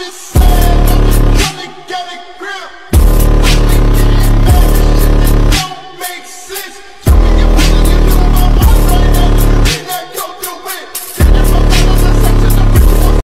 Get a grip. Don't make sense.